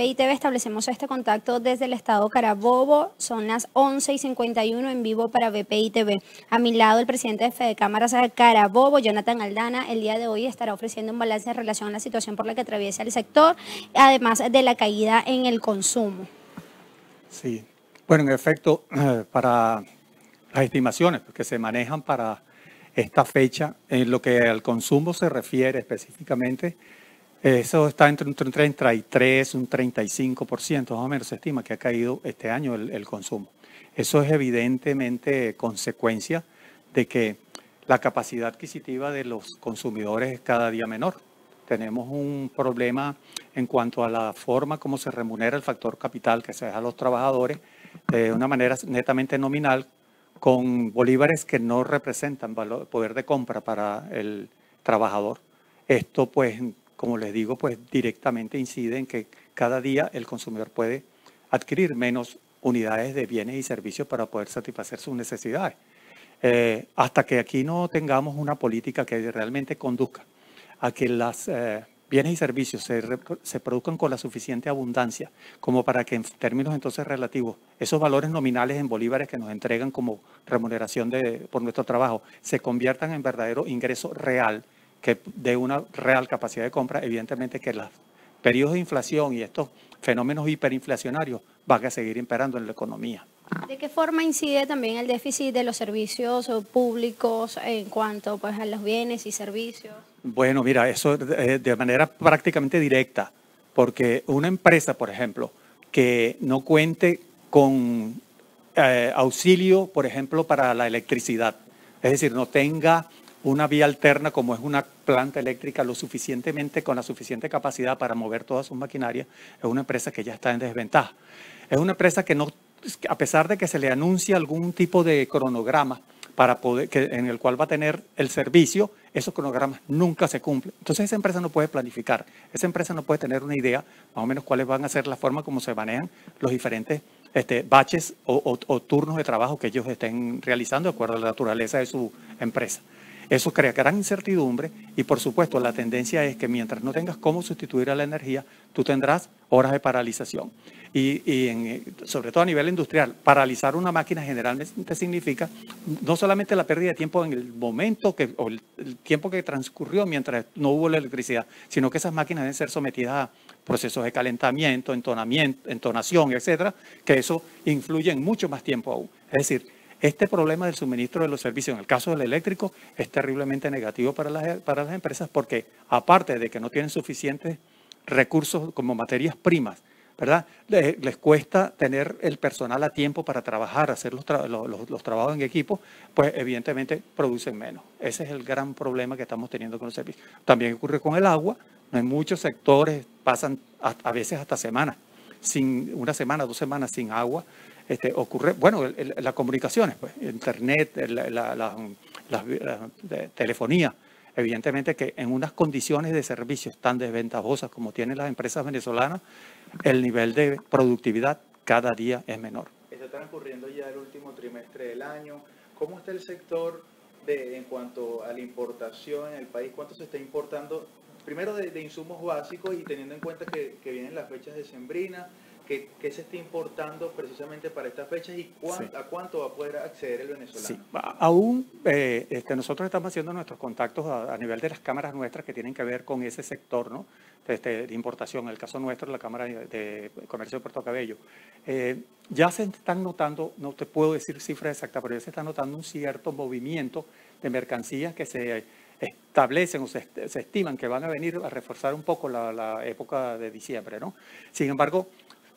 BPI TV establecemos este contacto desde el estado Carabobo. Son las 11 y 51 en vivo para BPI TV. A mi lado, el presidente de Fede Cámaras Carabobo, Jonathan Aldana, el día de hoy estará ofreciendo un balance en relación a la situación por la que atraviesa el sector, además de la caída en el consumo. Sí, bueno, en efecto, para las estimaciones que se manejan para esta fecha, en lo que al consumo se refiere específicamente, eso está entre un 33, un 35%, más o menos se estima que ha caído este año el, consumo. Eso es evidentemente consecuencia de que la capacidad adquisitiva de los consumidores es cada día menor. Tenemos un problema en cuanto a la forma como se remunera el factor capital que se deja a los trabajadores de una manera netamente nominal con bolívares que no representan poder de compra para el trabajador. Esto pues como les digo, pues directamente incide en que cada día el consumidor puede adquirir menos unidades de bienes y servicios para poder satisfacer sus necesidades. Eh, hasta que aquí no tengamos una política que realmente conduzca a que los eh, bienes y servicios se, se, produzcan con la suficiente abundancia como para que en términos entonces relativos esos valores nominales en bolívares que nos entregan como remuneración de, por nuestro trabajo se conviertan en verdadero ingreso real que de una real capacidad de compra, evidentemente que los periodos de inflación y estos fenómenos hiperinflacionarios van a seguir imperando en la economía. ¿De qué forma incide también el déficit de los servicios públicos en cuanto pues, a los bienes y servicios? Bueno, mira, eso de manera prácticamente directa, porque una empresa, por ejemplo, que no cuente con eh, auxilio, por ejemplo, para la electricidad, es decir, no tenga una vía alterna como es una planta eléctrica lo suficientemente con la suficiente capacidad para mover todas sus maquinarias, es una empresa que ya está en desventaja. Es una empresa que no, a pesar de que se le anuncia algún tipo de cronograma para poder, que, en el cual va a tener el servicio, esos cronogramas nunca se cumplen. Entonces esa empresa no puede planificar, esa empresa no puede tener una idea más o menos cuáles van a ser la forma como se manejan los diferentes este, baches o turnos de trabajo que ellos estén realizando de acuerdo a la naturaleza de su empresa. Eso crea gran incertidumbre y por supuesto la tendencia es que mientras no tengas cómo sustituir a la energía, tú tendrás horas de paralización. Y, sobre todo a nivel industrial, paralizar una máquina generalmente significa no solamente la pérdida de tiempo en el momento que, o el, tiempo que transcurrió mientras no hubo la electricidad, sino que esas máquinas deben ser sometidas a procesos de calentamiento, entonamiento, entonación, etcétera, que eso influye en mucho más tiempo aún. Es decir, este problema del suministro de los servicios, en el caso del eléctrico, es terriblemente negativo para las, empresas porque aparte de que no tienen suficientes recursos como materias primas, ¿verdad? Les, cuesta tener el personal a tiempo para trabajar, hacer los, los, trabajos en equipo, pues evidentemente producen menos. Ese es el gran problema que estamos teniendo con los servicios. También ocurre con el agua. Hay muchos sectores, pasan a, a veces hasta semanas, sin una semana, dos semanas sin agua. Este, ocurre, bueno, las comunicaciones, pues, internet, la, telefonía, evidentemente que en unas condiciones de servicios tan desventajosas como tienen las empresas venezolanas, el nivel de productividad cada día es menor. Está transcurriendo ya el último trimestre del año. ¿Cómo está el sector en cuanto a la importación en el país? ¿Cuánto se está importando? Primero de, insumos básicos y teniendo en cuenta que, que vienen las fechas de sembrina ¿Qué, se está importando precisamente para estas fechas y a cuánto va a poder acceder el venezolano? Sí, aún eh, este, nosotros estamos haciendo nuestros contactos a, nivel de las cámaras nuestras que tienen que ver con ese sector ¿no? de, este, de importación. En el caso nuestro, la Cámara de, Comercio de Puerto Cabello. Eh, ya se están notando, no te puedo decir cifras exactas, pero ya se está notando un cierto movimiento de mercancías que se establecen o se, estiman que van a venir a reforzar un poco la, la época de diciembre. ¿no? Sin embargo,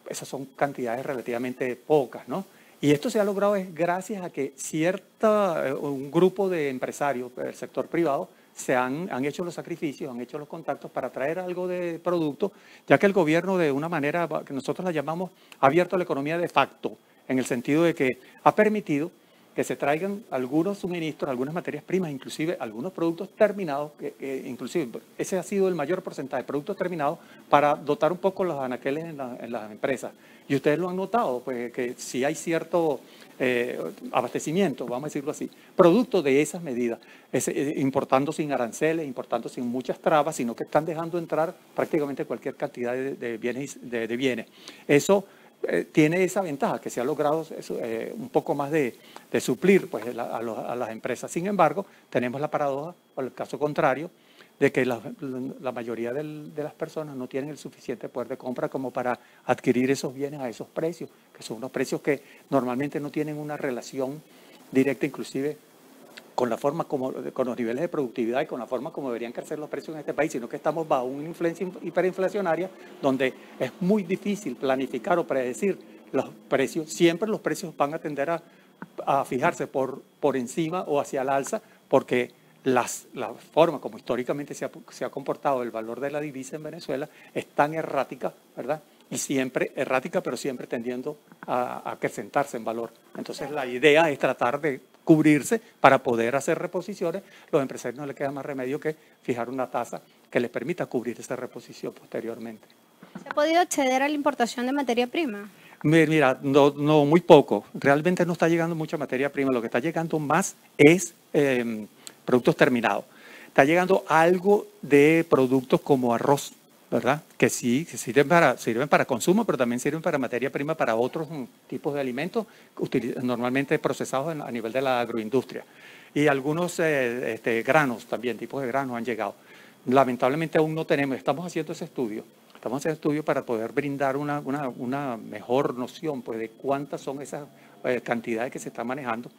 esas son cantidades relativamente pocas, ¿no? Y esto se ha logrado es gracias a que cierta, eh, un grupo de empresarios del sector privado se han, han, hecho los sacrificios, han hecho los contactos para traer algo de producto, ya que el gobierno de una manera que nosotros la llamamos abierto a la economía de facto, en el sentido de que ha permitido que se traigan algunos suministros, algunas materias primas, inclusive algunos productos terminados, que, inclusive ese ha sido el mayor porcentaje de productos terminados para dotar un poco los anaqueles en, las empresas. Y ustedes lo han notado, pues que si hay cierto eh, abastecimiento, vamos a decirlo así, producto de esas medidas, eh, importando sin aranceles, importando sin muchas trabas, sino que están dejando entrar prácticamente cualquier cantidad de bienes. Eso eh, tiene esa ventaja, que se ha logrado eh, un poco más de, suplir pues, a, las empresas. Sin embargo, tenemos la paradoja, o el caso contrario, de que la, mayoría de las personas no tienen el suficiente poder de compra como para adquirir esos bienes a esos precios, que son unos precios que normalmente no tienen una relación directa, inclusive con la forma como, con los niveles de productividad y con la forma como deberían crecer los precios en este país, sino que estamos bajo una influencia hiperinflacionaria donde es muy difícil planificar o predecir los precios. Siempre los precios van a tender a, fijarse por, por encima o hacia el alza porque las, la forma como históricamente se ha, se ha comportado el valor de la divisa en Venezuela es tan errática, ¿verdad? y siempre errática, pero siempre tendiendo a, acrecentarse en valor. Entonces la idea es tratar de cubrirse para poder hacer reposiciones. Los empresarios no les queda más remedio que fijar una tasa que les permita cubrir esa reposición posteriormente. ¿Se ha podido acceder a la importación de materia prima? Mira, no, no muy poco. Realmente no está llegando mucha materia prima. Lo que está llegando más es em, productos terminados. Está llegando algo de productos como arroz, ¿verdad? Que sí, sirven para, consumo, pero también sirven para materia prima para otros mm, tipos de alimentos, normalmente procesados a nivel de la agroindustria. Y algunos eh, este, granos también, tipos de granos han llegado. Lamentablemente aún no tenemos, estamos haciendo ese estudio, estamos haciendo estudio para poder brindar una, una, una mejor noción pues, de cuántas son esas eh, cantidades que se están manejando.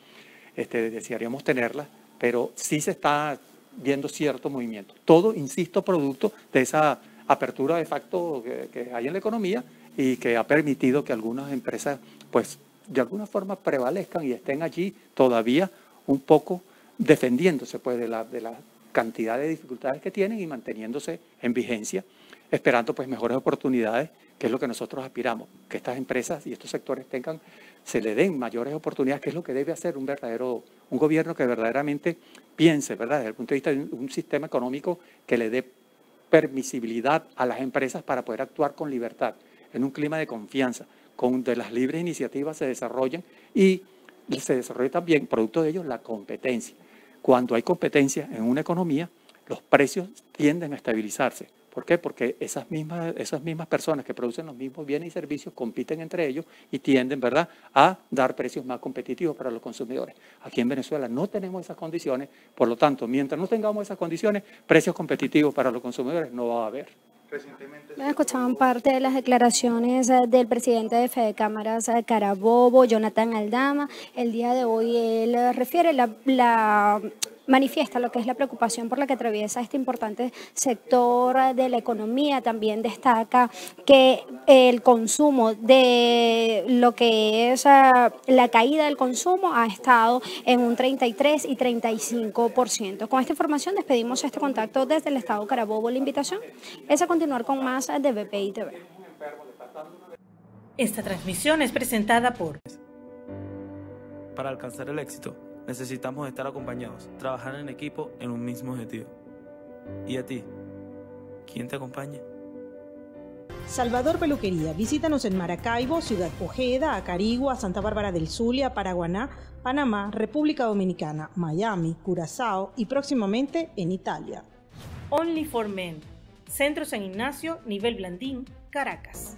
Este, desearíamos tenerlas, pero sí se está viendo cierto movimiento. Todo, insisto, producto de esa apertura de facto que, hay en la economía y que ha permitido que algunas empresas, pues, de alguna forma prevalezcan y estén allí todavía un poco defendiéndose pues, de, la, de la cantidad de dificultades que tienen y manteniéndose en vigencia, esperando pues mejores oportunidades, que es lo que nosotros aspiramos, que estas empresas y estos sectores tengan, se le den mayores oportunidades, que es lo que debe hacer un verdadero, un gobierno que verdaderamente piense, ¿verdad?, desde el punto de vista de un sistema económico que le dé permisibilidad a las empresas para poder actuar con libertad, en un clima de confianza, donde las libres iniciativas se desarrollen y se desarrolle también, producto de ello, la competencia. Cuando hay competencia en una economía, los precios tienden a estabilizarse. ¿Por qué? Porque esas mismas, esas mismas personas que producen los mismos bienes y servicios compiten entre ellos y tienden, ¿verdad?, a dar precios más competitivos para los consumidores. Aquí en Venezuela no tenemos esas condiciones, por lo tanto, mientras no tengamos esas condiciones, precios competitivos para los consumidores no va a haber. Me escuchaban parte de las declaraciones eh, del presidente de Fede Cámaras eh, Carabobo, Jonathan Aldama. El día de hoy él eh, refiere la, la manifiesta lo que es la preocupación por la que atraviesa este importante sector de la economía. También destaca que el consumo de lo que es ah, la caída del consumo ha estado en un 33 y 35%. Con esta información despedimos este contacto desde el Estado Carabobo. La invitación es a continuar con más de BPI TV. Esta transmisión es presentada por... Para alcanzar el éxito necesitamos estar acompañados, trabajar en equipo en un mismo objetivo. ¿Y a ti? ¿Quién te acompaña? Salvador Peluquería. Visítanos en Maracaibo, Ciudad Ojeda, Acarigua, Santa Bárbara del Zulia, Paraguaná, Panamá, República Dominicana, Miami, Curazao y próximamente en Italia. Only for Men. Centro San Ignacio, nivel Blandín, Caracas.